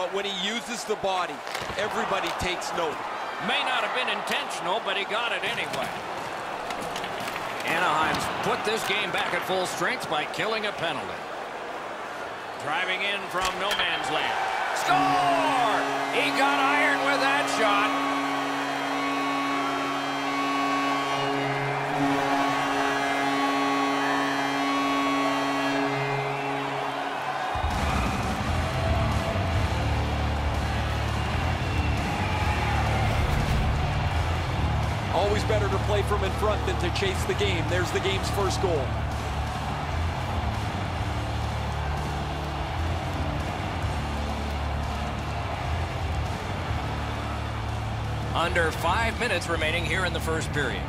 but when he uses the body, everybody takes note. May not have been intentional, but he got it anyway. Anaheim's put this game back at full strength by killing a penalty. Driving in from no man's land. Score! He got Always better to play from in front than to chase the game. There's the game's first goal. Under five minutes remaining here in the first period.